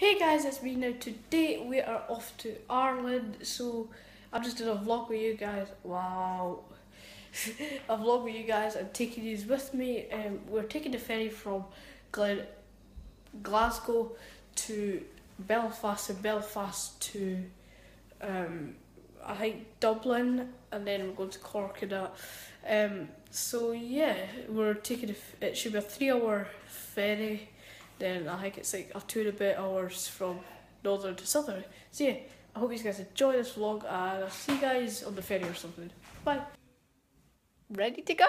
Hey guys, it's me now. Today we are off to Ireland, so I'm just doing a vlog with you guys. Wow, a vlog with you guys. I'm taking these with me. Um, we're taking the ferry from Glen- Glasgow to Belfast and Belfast to um, I think Dublin, and then we're going to Cork and that. Um, so yeah, we're taking a it should be a three-hour ferry. Then I think it's like a two and a bit hours from northern to southern. So yeah, I hope you guys enjoy this vlog, and I'll see you guys on the ferry or something. Bye. Ready to go.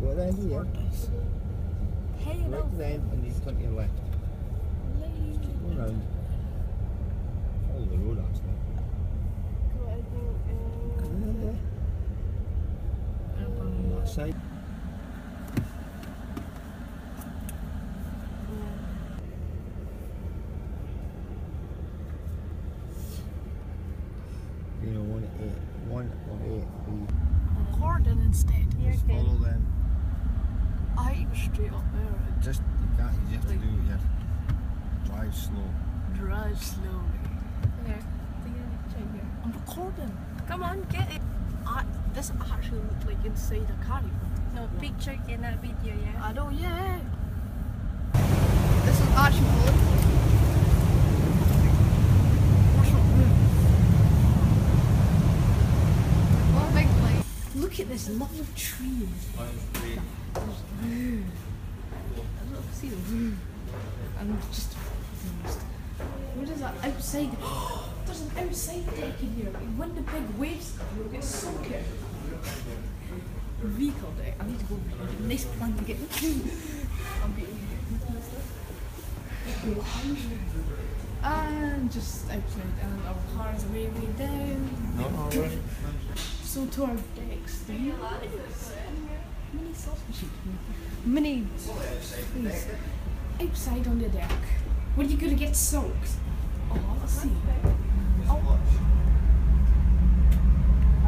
Go around here, Hey, right no. to the end, and you turn to your left. Keep going round. Follow the road actually. Around there. On that side. You know, one eight, one or eight, three. Corden instead. Just follow them. I was straight up there. Just you can't. You have to do your drive slow. Drive slowly. Yeah, I'm recording. Come on, get it. I, this actually looked like inside a carrier. No, picture in that video, yeah? I know, yeah. This is actually good. What's up big place? Look at this lovely tree. Look, see the view. I'm just What is that outside? There's an outside deck in here. When the big waves come, you'll get sunken. Vehicle deck. I need to go over here. Get a nice plan to get I'm beating And just outside, and our cars are way, way down. No, So to our decks, then. Mini sausage sheet. Mini. Please. Outside on the deck. What are you gonna get soaked? Oh, let's see. Oh.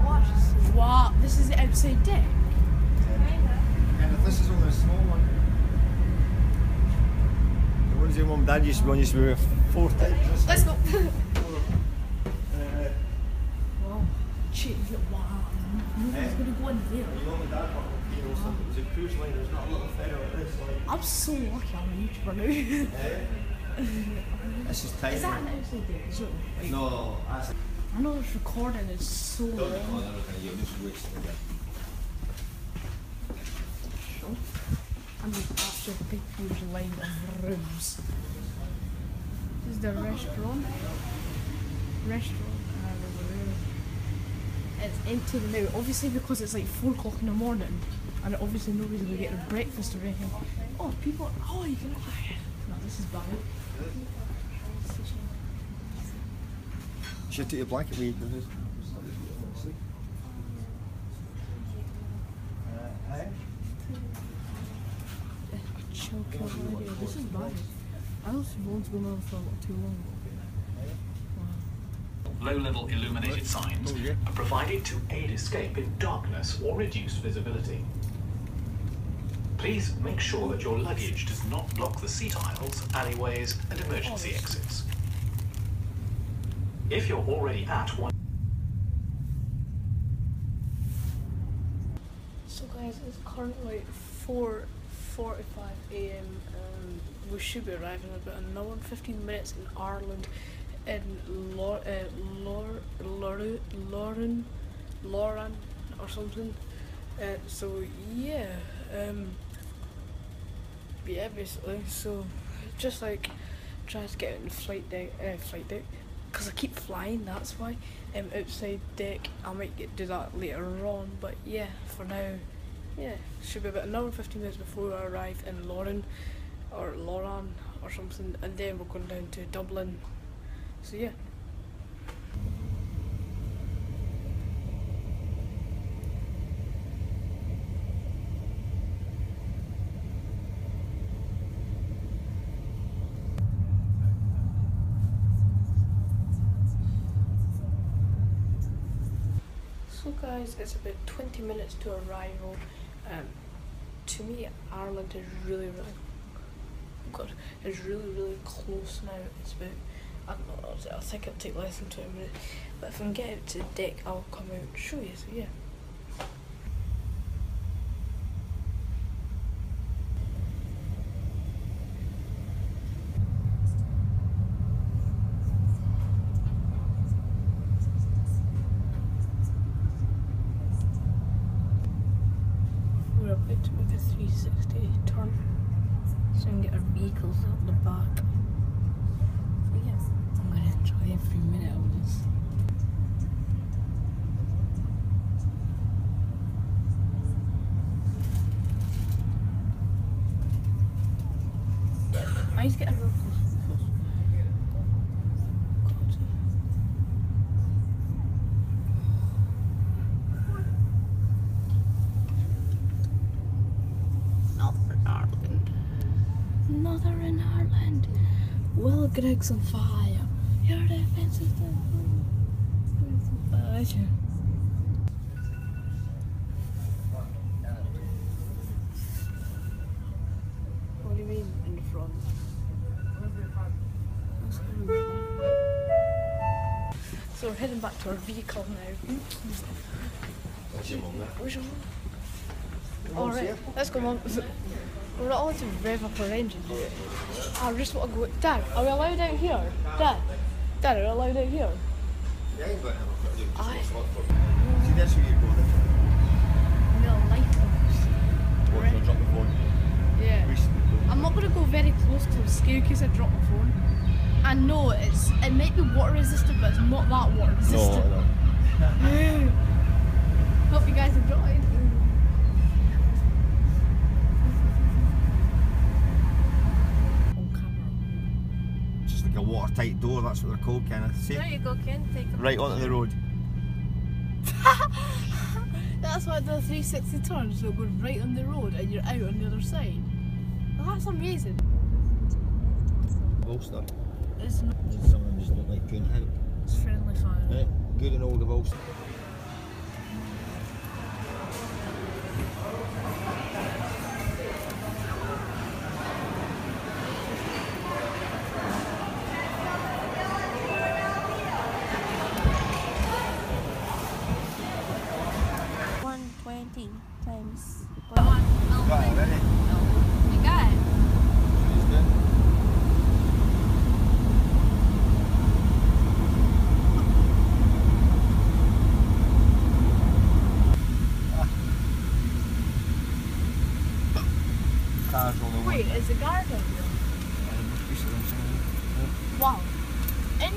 Watch. Wow, this is the outside deck. And if this is only a small one, the ones your mum and dad used to be on used to be four times. Let's go. wow. Shit, wow. Nobody's gonna go in there. Your mum and dad were, you know, some, it a cruise line, there's not a little ferry like this. Like, I'm so lucky I'm a YouTuber now. Eh? this is tiny. is that an outside deck? Is it? Like, No, that's I know this recording it's so long. record everything, you're just wasting it. I'm just after huge line of rooms. This is the restaurant. Restaurant. and over there. It's empty now, obviously because it's like 4 o'clock in the morning and obviously nobody's gonna get their breakfast or anything. Oh, people, oh, you can, no, this is bad. Should take your blanket with you. A chill kill area. This is bad. I don't see one's on for too long. Low-level illuminated signs Oh, are provided to aid escape in darkness or reduce visibility. Please make sure that your luggage does not block the seat aisles, alleyways, and emergency exits. If you're already at one So guys, it's currently 4:45 a.m. Um, we should be arriving in about an hour and 15 minutes in Ireland, in Lor- uh, Lor- Lauren, Lauren or something. Uh, so yeah, um, yeah, basically. So just like try to get in the flight deck, uh, flight deck, because I keep flying. That's why. Um, outside deck, I might get do that later on. But yeah, for now, Yeah, should be about an hour and 15 minutes before I arrive in Lauren or Loran or something, and then we're going down to Dublin. So yeah. So guys, it's about 20 minutes to arrival. Um, to me, Ireland is really, really good. It's really, really close now. It's about, I don't know, I think it'll take less than 20 minutes. But if I can get out to the deck, I'll come out and show you. So yeah. We're about to make a 360 turn so we can get our vehicles out the back. So yeah, I'm gonna enjoy every minute of this. I need to get a real close. Ireland. Northern Ireland. Will Grigg's on fire. Your defense is on fire. So back to our vehicle now. What's your mum there? Where's your mum? Alright, let's go on. We're not allowed to rev up our engine. I just want to go. Dad, are we allowed out here? Dad, Dad, are we allowed out here? Yeah, you got. Aye. See, that's where you go then. No, lighthouse. What, you'll drop the phone? Yeah. I'm not gonna go very close to the scale in case I drop my phone. I know it's it might be water resistant, but it's not that water resistant. no. no. Hope you guys enjoyed. On camera. Just like a watertight door, that's what they're called, Kenneth. See? There you go, Ken. Take a Right onto the road. That's why the 360 turns, so it goes right on the road and you're out on the other side. Well, that's amazing. Ulster. It's, not, Some of them just don't like out. it's friendly fire. Right, good and old of Ulster. Cars on the Wait, is guard out? Wow. In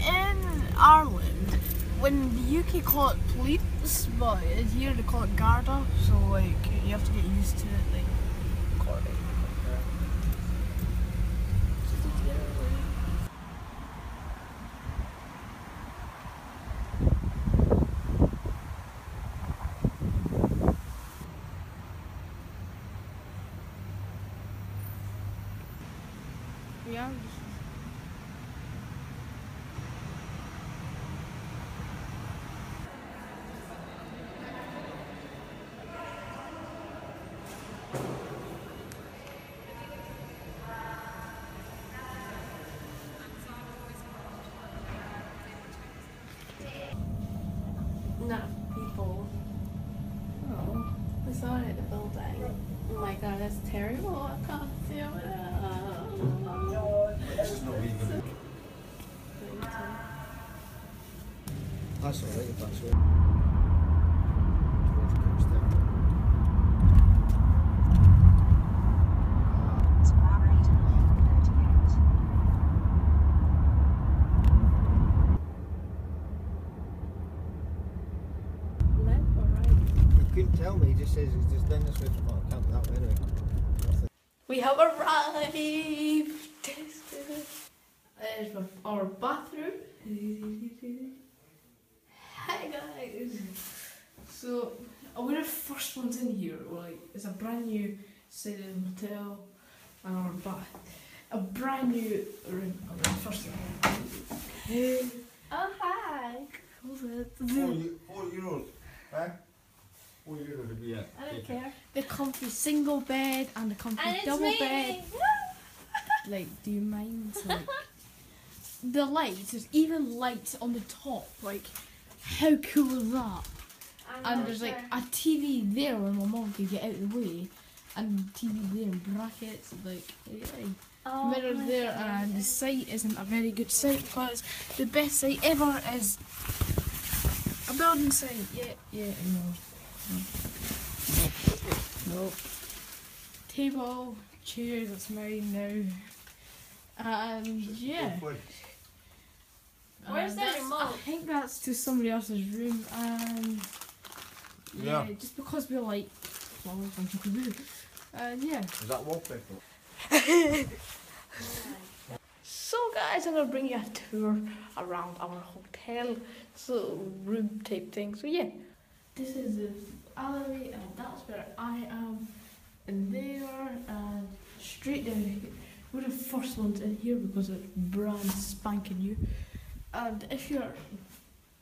in Ireland, when the UK call it police, but here they call it Garda, so like you have to get used to it, like call it. Yeah. Enough people. Oh, we saw it at Oh my god, that's terrible. I can't see it. That's alright that's all. Towards Cookstown. Left or right? You couldn't tell me, just says he's just down this way from our camp that way anyway. We have arrived. There's our bathroom. Hi guys. So we're the first ones in here. Like it's a brand new sitting hotel and our bath. A brand new room. Oh, we're the first one. Hey. Oh, hi. Who's it? Four, eu- four euros. Eh? Four euros would be it. I don't care. The comfy single bed and the comfy And it's double bed. Like, do you mind? Like, the lights, there's even lights on the top. Like, how cool is that? I'm And not there's like a TV there where my mom can get out of the way, and TV there in brackets. Like, yeah. Oh, mirrors my there, God. and the site isn't a very good site because the best site ever is a building site. Yeah, yeah, no. No. Nope. Table, chair, that's mine now. And yeah. Go for it. Where's the that's- I think that's to somebody else's room, and yeah, Yeah. just because we like flowers and cuckoo. And yeah. Is that wallpaper? So guys, I'm gonna bring you a tour around our hotel, so room type thing. So yeah, this is the alleyway, and that's where I am. And there, and straight down here. We're the first ones in here because it's brand spanking new. And if you're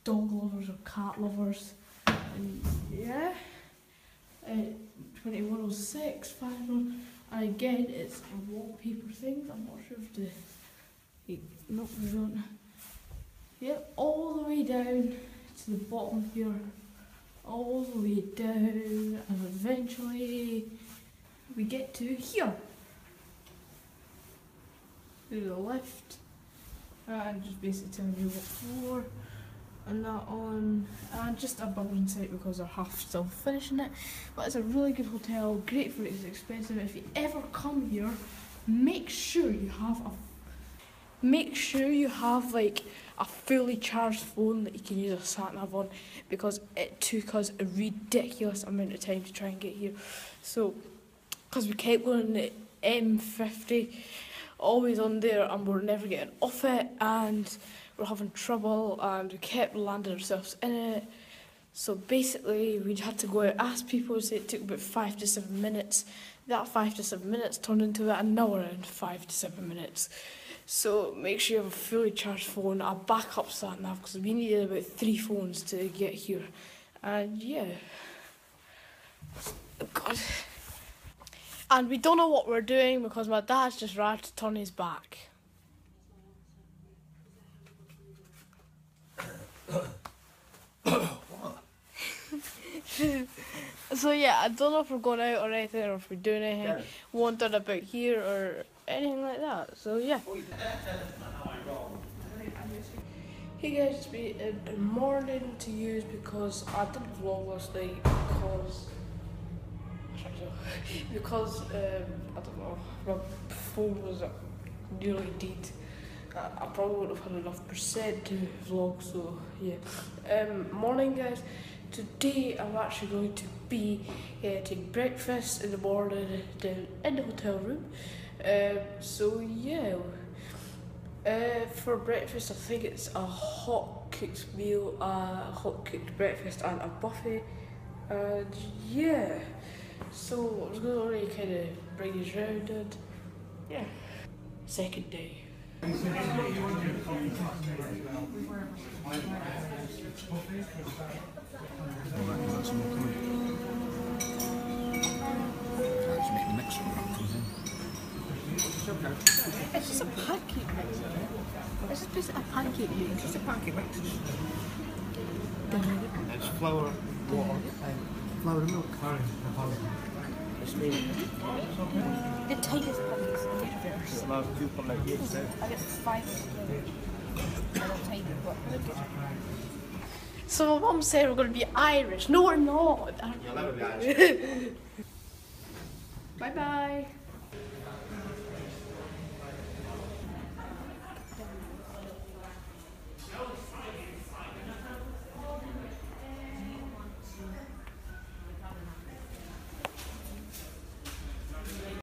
dog lovers or cat lovers, yeah, uh, 2106, 51. And again, it's a wallpaper thing. I'm not sure if the. Wait, no, we don't. Yep, all the way down to the bottom here. All the way down, and eventually we get to here. Through the lift. And just basically telling you what floor and that on and just a building site because they're half still finishing it but it's a really good hotel great for it's expensive if you ever come here make sure you have a make sure you have like a fully charged phone that you can use a sat nav on because it took us a ridiculous amount of time to try and get here so because we kept going the M50 always on there and we're never getting off it and we're having trouble and we kept landing ourselves in it. So basically we had to go out, ask people, it took about five to seven minutes. That five to seven minutes turned into an hour and five to seven minutes. So make sure you have a fully charged phone, a backup sat nav, because we needed about three phones to get here. And yeah. Oh God. And we don't know what we're doing because my dad's just right to turn his back. so yeah, I don't know if we're going out or anything or if we're doing anything wondered about here or anything like that. So yeah. Hey guys, it's been a, morning to use because I didn't vlog last night because because um, I don't know my phone was nearly dead. I, I probably wouldn't have had enough percent to vlog, so yeah. Um, morning guys. Today I'm actually going to be getting breakfast in the morning down in the hotel room. Um, so yeah. Uh, for breakfast, I think it's a hot cooked meal, a hot cooked breakfast, and a buffet. And yeah, so I was going to already kind of bring you round and yeah, second day. It's just a pancake mix. It's just basically a pancake mix. Just a pancake mix. It's flour, water, and flour and milk. It's made The tightest pancakes in the universe. Flour, two per like eight cents. I get five. They're not tiny, but they're good. So my mum said we're going to be Irish. No, we're not. You'll